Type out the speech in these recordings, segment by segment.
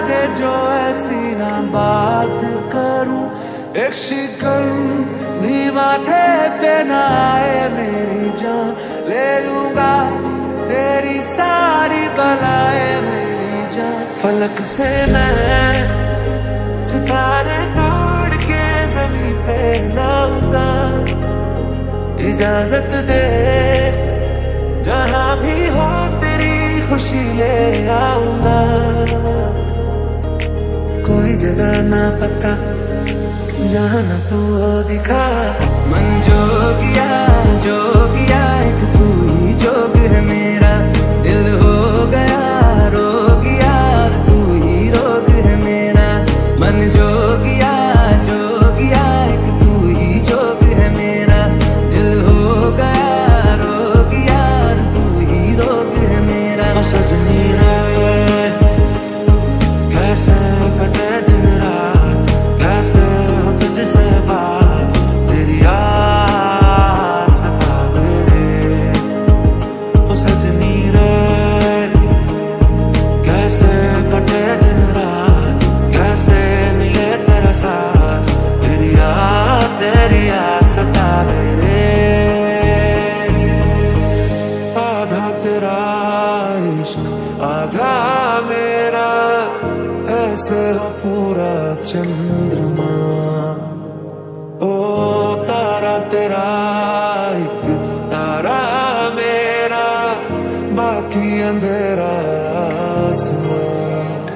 दे जो ऐसी ना बात करूँ। एक शिकन भी माथे पे ना आए मेरी जान। ले लूँगा तेरी सारी बलाए मेरी जान। फलक से मैं सितारे तोड़ के ज़मीन पे लाऊँगा। इजाज़त दे, जहाँ भी हो ना पता, जान तू हो दिखा। मन जोगिया जोगिया, एक तू ही जोग है मेरा। आधा मेरा, ऐसे हो पूरा चंद्रमा। ओ तारा तेरा तारा मेरा, बाकी अंधेरा आसमां।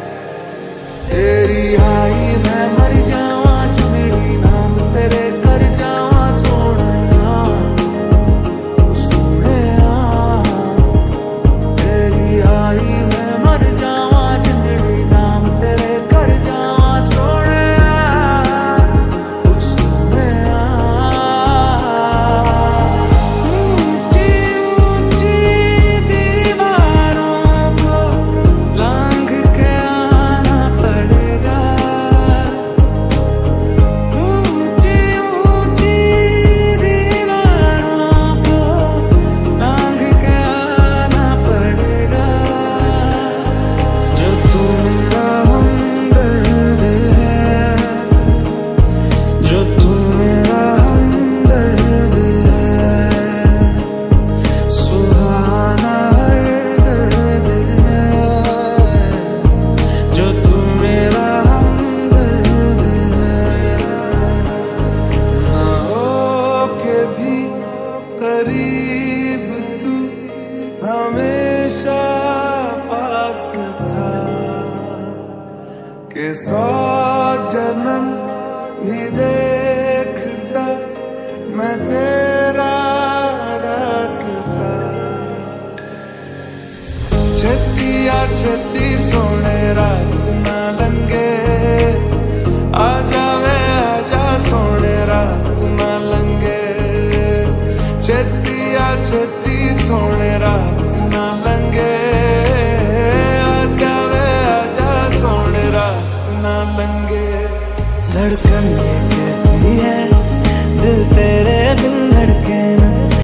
तेरी आई सौ जन्म भी देखता मैं तेरा रास्ता। छतिया छती सोने रात ना लंगे आ जावे आजा सोने रात ना लंगे छतिया छती सोने रात ना लंगे ना लंगे। धड़कन ये कहती है दिल तेरे बिन